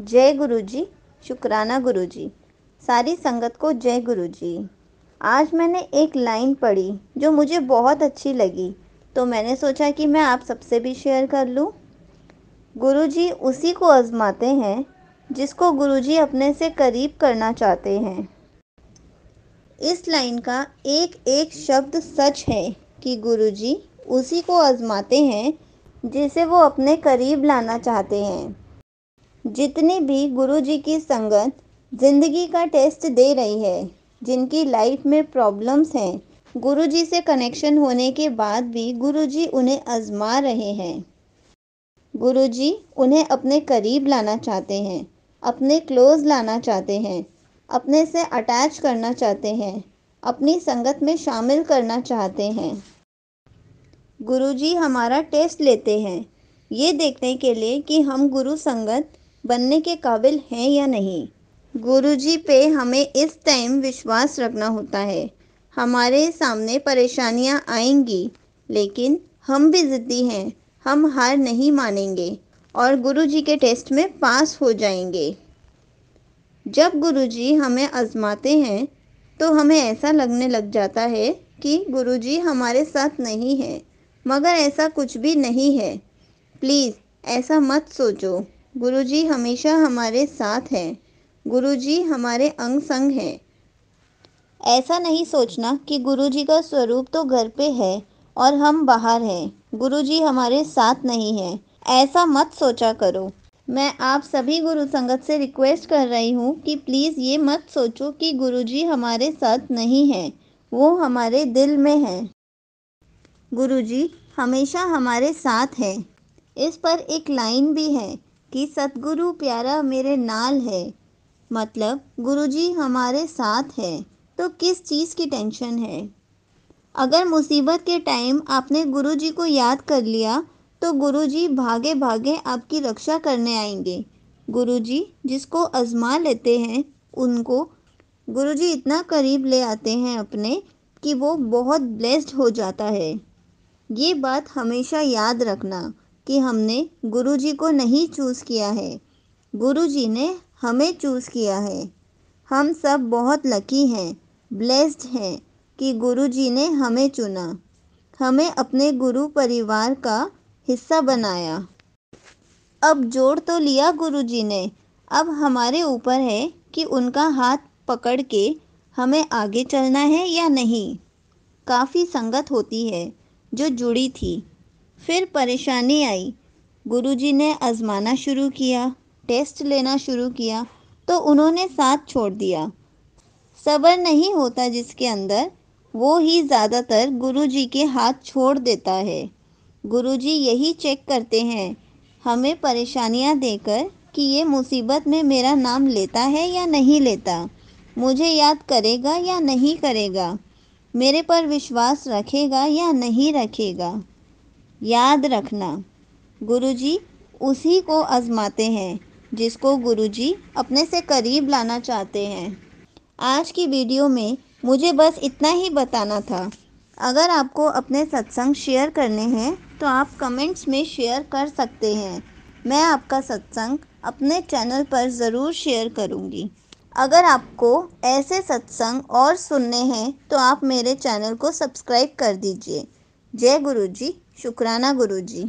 जय गुरु जी शुक्राना गुरु जी सारी संगत को जय गुरु जी आज मैंने एक लाइन पढ़ी जो मुझे बहुत अच्छी लगी। तो मैंने सोचा कि मैं आप सबसे भी शेयर कर लूँ। गुरु जी उसी को आजमाते हैं, जिसको गुरु जी अपने से करीब करना चाहते हैं। इस लाइन का एक एक शब्द सच है कि गुरु जी उसी को आजमाते हैं, जिसे वो अपने करीब लाना चाहते हैं। जितनी भी गुरु जी की संगत ज़िंदगी का टेस्ट दे रही है, जिनकी लाइफ में प्रॉब्लम्स हैं गुरु जी से कनेक्शन होने के बाद भी गुरु जी उन्हें आजमा रहे हैं। गुरु जी उन्हें अपने करीब लाना चाहते हैं, अपने क्लोज लाना चाहते हैं, अपने से अटैच करना चाहते हैं, अपनी संगत में शामिल करना चाहते हैं। गुरुजी हमारा टेस्ट लेते हैं। ये देखने के लिए कि हम गुरु संगत बनने के काबिल हैं या नहीं? गुरुजी पे हमें इस टाइम विश्वास रखना होता है। हमारे सामने परेशानियाँ आएँगी, लेकिन हम भी ज़िद्दी हैं। हम हार नहीं मानेंगे और गुरुजी के टेस्ट में पास हो जाएँगे। जब गुरुजी हमें आजमाते हैं तो हमें ऐसा लगने लग जाता है कि गुरुजी हमारे साथ नहीं है, मगर ऐसा कुछ भी नहीं है। प्लीज़, ऐसा मत सोचो। गुरुजी हमेशा हमारे साथ हैं। गुरुजी हमारे अंग संग हैं। ऐसा नहीं सोचना कि गुरुजी का स्वरूप तो घर पे है और हम बाहर हैं। गुरुजी हमारे साथ नहीं हैं। ऐसा मत सोचा करो। मैं आप सभी गुरु संगत से रिक्वेस्ट कर रही हूँ कि प्लीज़ ये मत सोचो कि गुरुजी हमारे साथ नहीं हैं। वो हमारे दिल में हैं। गुरुजी हमेशा हमारे साथ हैं। इस पर एक लाइन भी है। कि सतगुरु प्यारा मेरे नाल है। मतलब गुरुजी हमारे साथ है तो किस चीज़ की टेंशन है? अगर मुसीबत के टाइम आपने गुरुजी को याद कर लिया तो गुरुजी भागे भागे आपकी रक्षा करने आएँगे। गुरुजी जिसको आजमा लेते हैं, उनको गुरुजी इतना करीब ले आते हैं अपने कि वो बहुत ब्लेस्ड हो जाता है। ये बात हमेशा याद रखना। कि हमने गुरुजी को नहीं चूज़ किया है। गुरुजी ने हमें चूज़ किया है। हम सब बहुत लकी हैं ब्लेस्ड हैं कि गुरुजी ने हमें चुना। हमें अपने गुरु परिवार का हिस्सा बनाया। अब जोड़ तो लिया गुरुजी ने। अब हमारे ऊपर है कि उनका हाथ पकड़ के हमें आगे चलना है या नहीं। काफ़ी संगत होती है, जो जुड़ी थी। फिर परेशानी आई। गुरुजी ने आजमाना शुरू किया, टेस्ट लेना शुरू किया तो उन्होंने साथ छोड़ दिया। सब्र नहीं होता जिसके अंदर, वो ही ज़्यादातर गुरुजी के हाथ छोड़ देता है। गुरुजी यही चेक करते हैं, हमें परेशानियाँ देकर कि ये मुसीबत में मेरा नाम लेता है या नहीं लेता? मुझे याद करेगा या नहीं करेगा? मेरे पर विश्वास रखेगा या नहीं रखेगा? याद रखना। गुरुजी उसी को आजमाते हैं, जिसको गुरुजी अपने से करीब लाना चाहते हैं। आज की वीडियो में मुझे बस इतना ही बताना था। अगर आपको अपने सत्संग शेयर करने हैं तो आप कमेंट्स में शेयर कर सकते हैं। मैं आपका सत्संग अपने चैनल पर ज़रूर शेयर करूँगी। अगर आपको ऐसे सत्संग और सुनने हैं तो आप मेरे चैनल को सब्सक्राइब कर दीजिए। जय गुरु जी शुक्राना गुरु जी